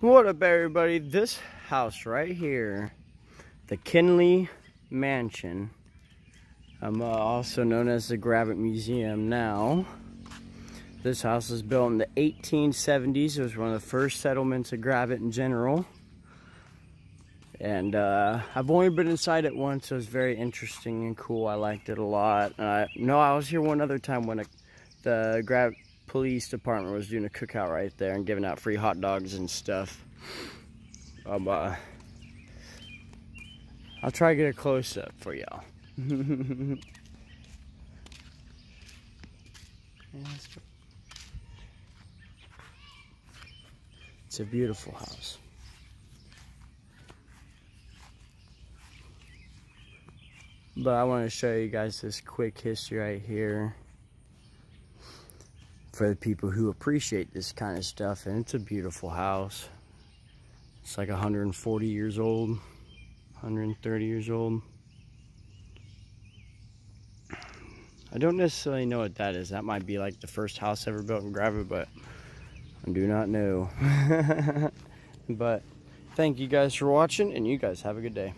What up everybody? This house right here, the Kindley Mansion, um, uh, also known as the Gravette Museum now. This house was built in the 1870s. It was one of the first settlements of Gravette in general. And uh, I've only been inside it once. It was very interesting and cool. I liked it a lot. Uh, no, I was here one other time when a, the Gravette police department was doing a cookout right there and giving out free hot dogs and stuff. Um, uh, I'll try to get a close up for y'all. it's a beautiful house. But I want to show you guys this quick history right here for the people who appreciate this kind of stuff. And it's a beautiful house. It's like 140 years old, 130 years old. I don't necessarily know what that is. That might be like the first house ever built in Gravette, but I do not know. but thank you guys for watching, and you guys have a good day.